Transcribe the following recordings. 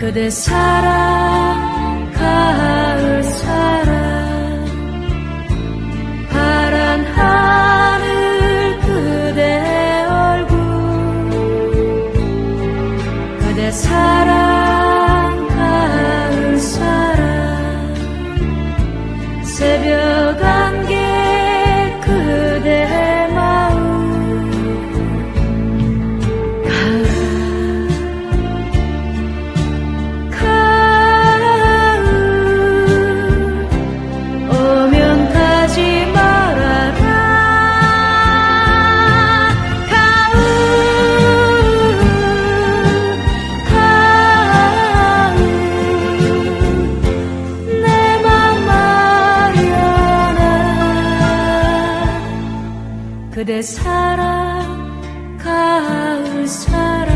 그대 사랑가 그대 사랑 가을 사랑.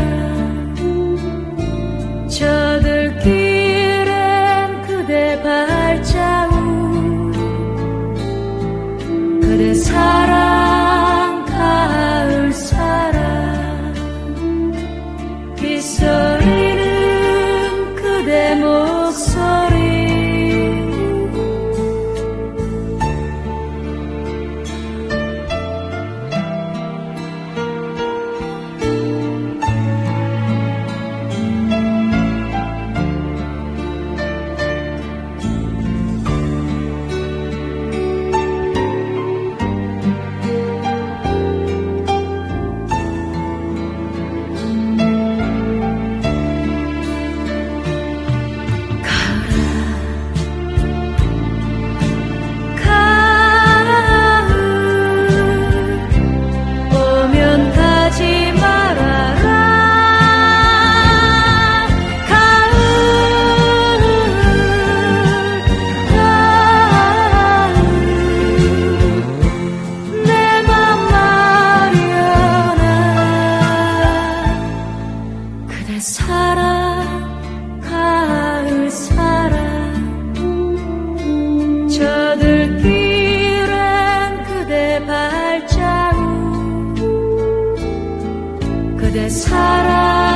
바다 사랑 가을 사랑. 저들길엔 그대 발자국. 그대 사랑.